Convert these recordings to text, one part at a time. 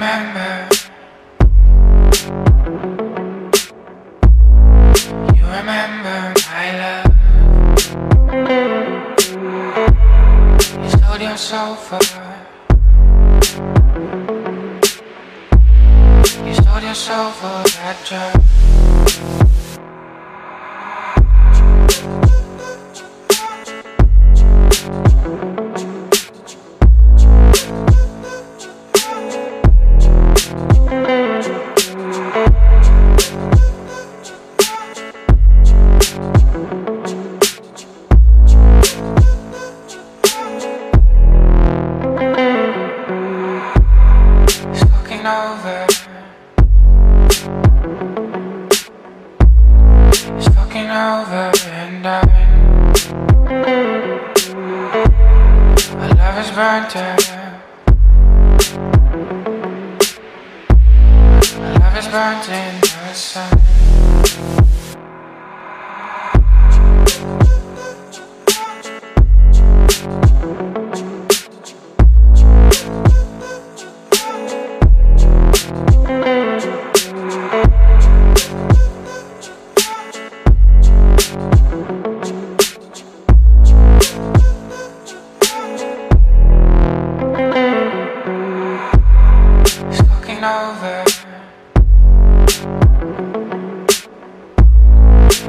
remember so You sold yourself for that job. My love is burnt out. Love is burnt in the sun. It's looking over.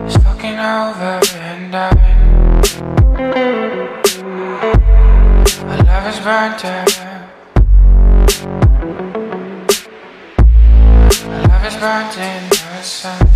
It's looking over and I. My love is burnt out. My love is burnt in the sun.